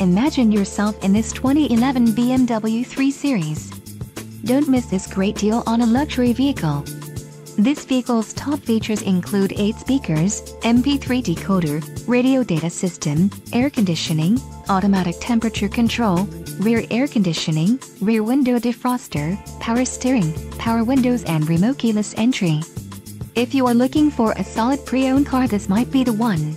Imagine yourself in this 2011 BMW 3 Series. Don't miss this great deal on a luxury vehicle. This vehicle's top features include 8 speakers, MP3 decoder, radio data system, air conditioning, automatic temperature control, rear air conditioning, rear window defroster, power steering, power windows and remote keyless entry. If you are looking for a solid pre-owned car this might be the one.